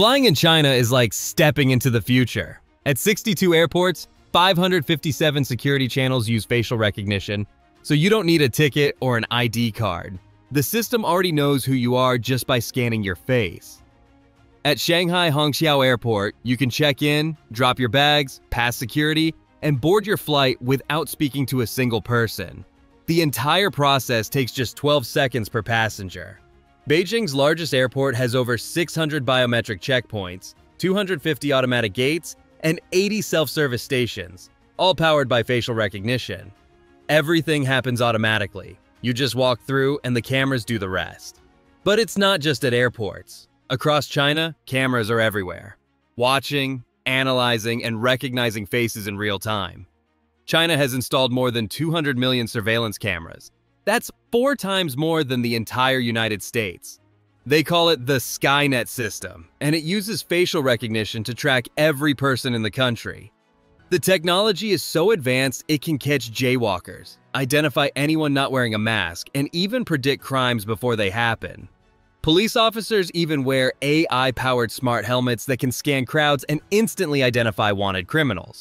Flying in China is like stepping into the future. At 62 airports, 557 security channels use facial recognition, so you don't need a ticket or an ID card. The system already knows who you are just by scanning your face. At Shanghai Hongqiao Airport, you can check in, drop your bags, pass security, and board your flight without speaking to a single person. The entire process takes just 12 seconds per passenger. Beijing's largest airport has over 600 biometric checkpoints, 250 automatic gates, and 80 self-service stations, all powered by facial recognition. Everything happens automatically. You just walk through and the cameras do the rest. But it's not just at airports. Across China, cameras are everywhere, watching, analyzing, and recognizing faces in real time. China has installed more than 200 million surveillance cameras. That's four times more than the entire United States. They call it the Skynet system, and it uses facial recognition to track every person in the country. The technology is so advanced it can catch jaywalkers, identify anyone not wearing a mask, and even predict crimes before they happen. Police officers even wear AI-powered smart helmets that can scan crowds and instantly identify wanted criminals.